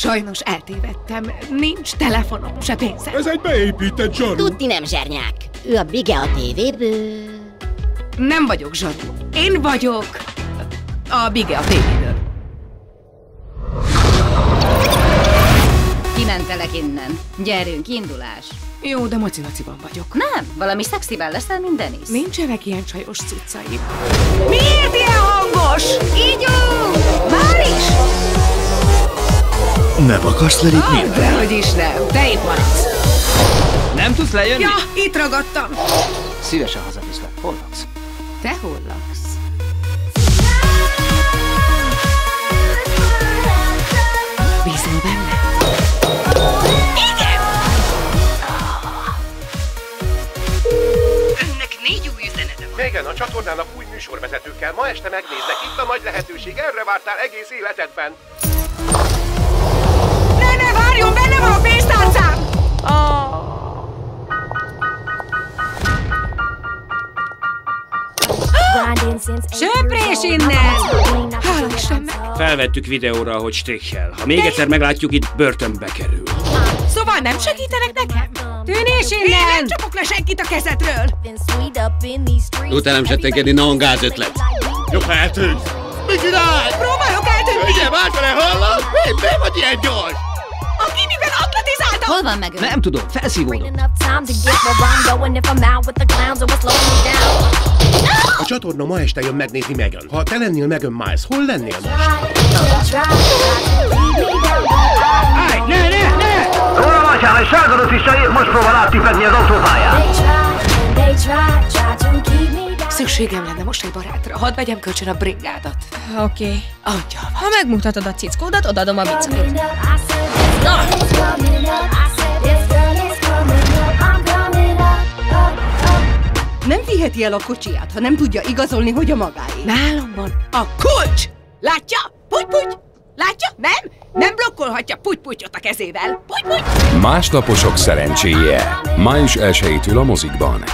Sajnos eltévedtem. Nincs telefonom, se pénzem. Ez egy beépített zsaru. Tudni nem zsernyák. Ő a bige a tévéből. Nem vagyok zsaru. Én vagyok a Bige a tévéből. Kimentelek innen. Gyerünk, indulás. Jó, de macinaciban vagyok. Nem, valami szexivel leszel, mint Denis. Nincsenek ilyen csajos cuccaim. Miért ilyen hangos? Így Már is? Nem akarsz lelépni? Ah, dehogy is nem. Te itt maradsz. Nem tudsz lejönni? Ja, itt ragadtam. Szívesen hazaviszlek. Hol laksz? Te hol laksz? Bízol benne? Igen! Önnek négy új üzenete van. Igen, a csatornának új műsorvezetőkkel ma este megnéznek. Itt a nagy lehetőség, erre vártál egész életedben. Söprés innen! Hála Istennek! Felvettük videóra, hogy strikkel. Ha még egyszer meglátjuk, itt börtönbe kerül. Szóval nem segítenek nekem? Tűnés Én nem innen! csapok le senkit a kezedről! Utálom se tegedni, non gáz ötlet. Jobb, ha eltűnsz. Mit csinálsz? Próbálok eltűnni! Ugye, másfele hallod? Mi, mi vagy ilyen gyors? Hol van meg ő? Nem tudom, felszívódom. A csatorna ma este jön megnézni Megan. Ha te lennél Megan Miles, hol lennél most? Állj, ne, ne, ne! Róla Matyán, egy sárga röfista épp most próbál áttipedni az autópályán. Szükségem lenne most egy barátra. Hadd vegyem kölcsön a bringádat. Oké. Okay. Angyal Ha megmutatod a cickódat, odadom a biciklit. Nem viheti el a kocsiját, ha nem tudja igazolni, hogy a magáé. Nálam van a kulcs! Látja? Puty-puty! Látja? Nem? Nem blokkolhatja puty-putyot a kezével. Puty-puty! Másnaposok szerencséje. Május 1-től a mozikban.